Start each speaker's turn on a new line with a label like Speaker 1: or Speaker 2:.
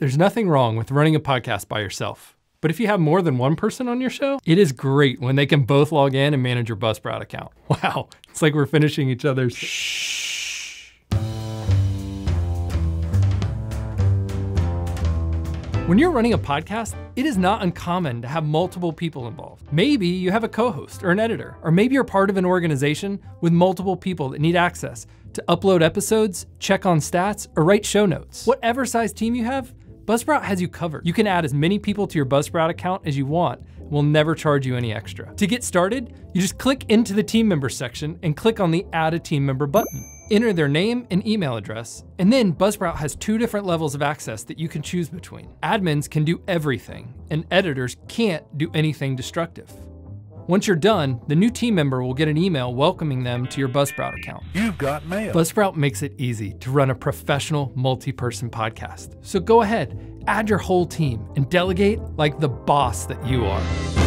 Speaker 1: There's nothing wrong with running a podcast by yourself. But if you have more than one person on your show, it is great when they can both log in and manage your Buzzsprout account. Wow, it's like we're finishing each other's. Shh. When you're running a podcast, it is not uncommon to have multiple people involved. Maybe you have a co host or an editor, or maybe you're part of an organization with multiple people that need access to upload episodes, check on stats, or write show notes. Whatever size team you have, Buzzsprout has you covered. You can add as many people to your Buzzsprout account as you want. We'll never charge you any extra. To get started, you just click into the team member section and click on the add a team member button. Enter their name and email address, and then Buzzsprout has two different levels of access that you can choose between. Admins can do everything, and editors can't do anything destructive. Once you're done, the new team member will get an email welcoming them to your Buzzsprout account.
Speaker 2: You've got mail.
Speaker 1: Buzzsprout makes it easy to run a professional multi-person podcast. So go ahead, add your whole team, and delegate like the boss that you are.